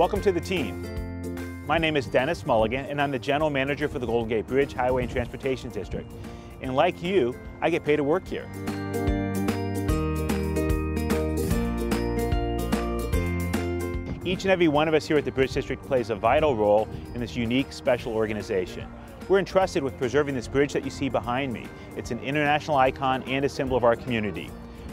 Welcome to the team. My name is Dennis Mulligan and I'm the General Manager for the Golden Gate Bridge, Highway and Transportation District. And like you, I get paid to work here. Each and every one of us here at the Bridge District plays a vital role in this unique, special organization. We're entrusted with preserving this bridge that you see behind me. It's an international icon and a symbol of our community.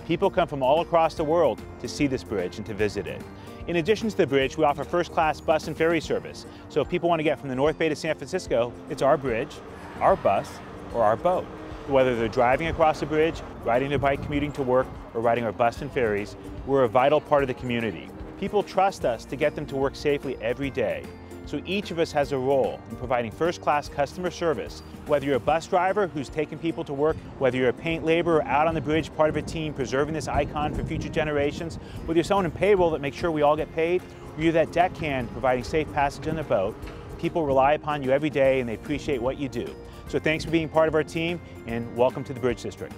People come from all across the world to see this bridge and to visit it. In addition to the bridge, we offer first-class bus and ferry service. So if people want to get from the North Bay to San Francisco, it's our bridge, our bus, or our boat. Whether they're driving across the bridge, riding their bike commuting to work, or riding our bus and ferries, we're a vital part of the community. People trust us to get them to work safely every day. So each of us has a role in providing first-class customer service. Whether you're a bus driver who's taking people to work, whether you're a paint laborer out on the bridge, part of a team preserving this icon for future generations, whether you're someone in payroll that makes sure we all get paid, or you're that deckhand providing safe passage on the boat, people rely upon you every day and they appreciate what you do. So thanks for being part of our team and welcome to the Bridge District.